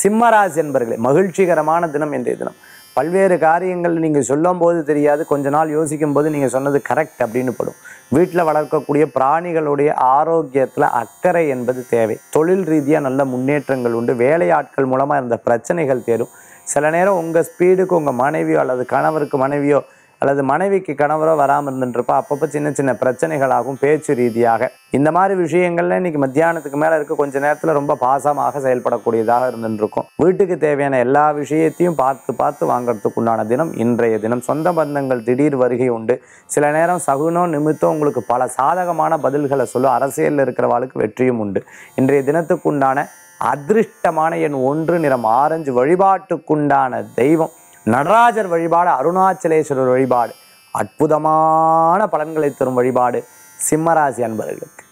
சிம்மராசி என்பர்களே மகிழ்ச்சிகரமான தினம் இன்றைய தினம். பல்வேறு காரியங்கள் நீங்கள் சொல்லும் போது தெரியாது கொஞ்ச நாள் யோசிக்கும் போது நீங்கள் சொன்னது கரெக்ட் அப்படின்னு படும். வீட்டில் வளர்க்கக்கூடிய பிராணிகளுடைய ஆரோக்கியத்தில் அக்கறை என்பது தேவை. தொழில் ரீதியாக நல்ல முன்னேற்றங்கள் உண்டு வேலையாட்கள் மூலமாக இருந்த பிரச்சனைகள் தேரும். சில நேரம் உங்கள் ஸ்பீடுக்கு உங்கள் மனைவியோ அல்லது கணவருக்கு மனைவியோ அல்லது மனைவிக்கு கணவரோ வராமல் இருந்துருப்பா அப்பப்போ சின்ன சின்ன பிரச்சனைகளாகும் பேச்சு ரீதியாக. இந்த மாதிரி விஷயங்கள்ல இன்னைக்கு மத்தியானத்துக்கு மேலே இருக்க கொஞ்ச நேரத்தில் ரொம்ப பாசமாக செயல்படக்கூடியதாக இருந்துருக்கும் வீட்டுக்கு தேவையான எல்லா விஷயத்தையும் பார்த்து பார்த்து வாங்குறதுக்கு உண்டான தினம் இன்றைய தினம். சொந்த பந்தங்கள் திடீர் வருகை உண்டு. சில நேரம் சகுனோ நிமித்தம் உங்களுக்கு பல சாதகமான பதில்களை சொல்லும் அரசியலில் இருக்கிறவாளுக்கு வெற்றியும் உண்டு. இன்றைய தினத்துக்கு உண்டான அதிர்ஷ்டமான என் ஒன்று நிறம் ஆரஞ்சு வழிபாட்டுக்குண்டான தெய்வம். நடராஜர் வழிபாடு அருணாச்சலேஸ்வரர் வழிபாடு அற்புதமான பலன்களை தரும் வழிபாடு சிம்மராசி அன்பர்களுக்கு.